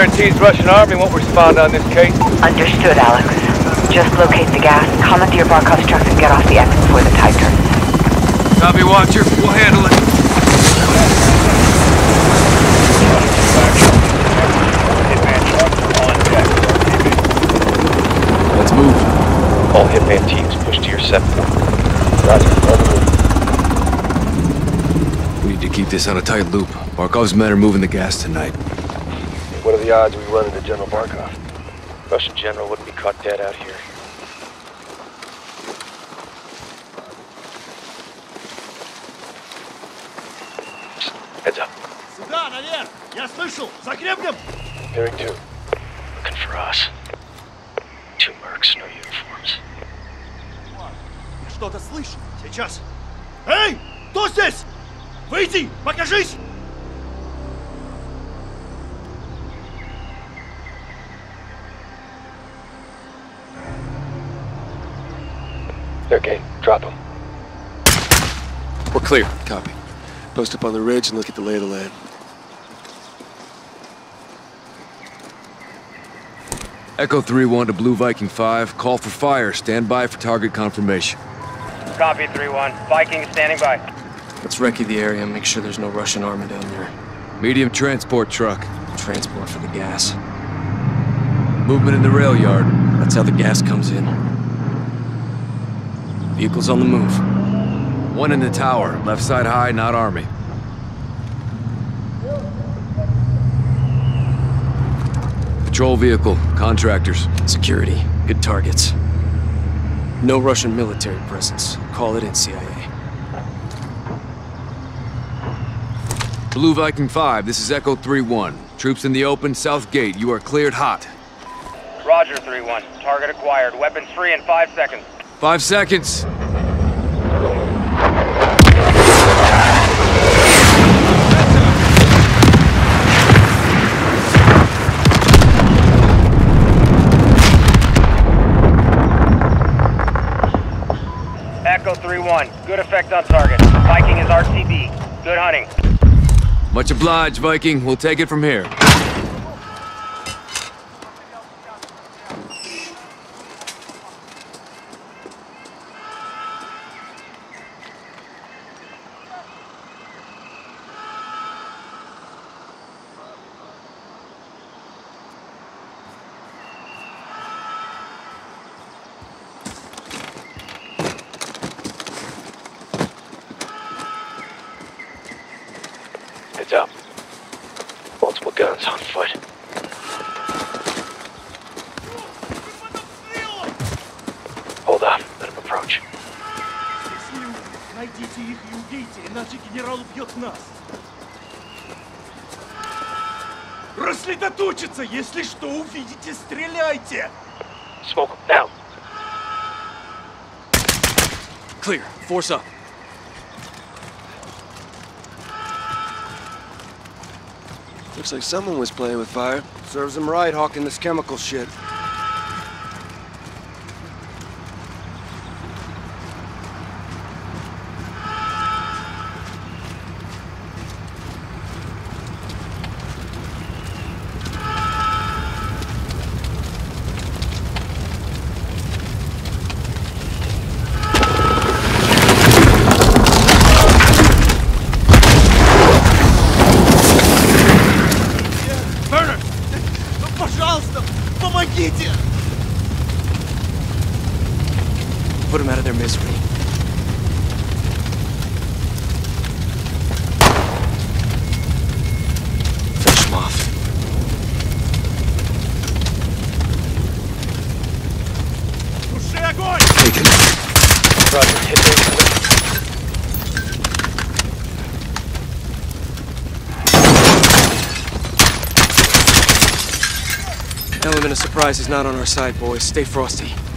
Guarantees Russian army won't respond on this case. Understood, Alex. Just locate the gas, commandeer Barkov's truck, and get off the exit before the tide turns. Copy, Watcher. We'll handle it. Let's move. All Hitman teams push to your set point. We need to keep this on a tight loop. Barkov's men are moving the gas tonight What are the odds we run into General Barkov? Russian general wouldn't be caught dead out here. Heads up. Сюда, наверх! Я слышал! За гребнем! Hearing two. Looking for us. Two mercs, no uniforms. Я что-то слышу. Сейчас. Эй! Кто здесь? Выйди! Покажись! They're. Drop them. We're clear. Copy. Post up on the ridge and look at the lay of the land. Echo 3-1 to Blue Viking 5. Call for fire. Stand by for target confirmation. Copy, 3-1. Viking standing by. Let's recce the area and make sure there's no Russian army down there. Medium transport truck. Transport for the gas. Movement in the rail yard. That's how the gas comes in. Vehicles on the move. One in the tower. Left side high, not army. Patrol vehicle. Contractors. Security. Good targets. No Russian military presence. Call it in, CIA. Blue Viking 5, this is Echo 3-1. Troops in the open, south gate. You are cleared hot. Roger, 3-1. Target acquired. Weapons free in five seconds. Five seconds. Echo 3-1. Good effect on target. Viking is RTB. Good hunting. Much obliged, Viking. We'll take it from here. Heads up. Multiple guns on foot. Hold off. Let him approach. Если вы найдите их и убейте, иначе генерал убьет нас. Рассредоточиться! Если что увидите, стреляйте! Smoke him. Now. Clear. Force up. Looks like someone was playing with fire. Serves them right, hawking this chemical shit. помогите! Put them out of their misery. Finish them off. Туши огонь! Taken. Roger. Hitman. Element of surprise is not on our side, boys. Stay frosty.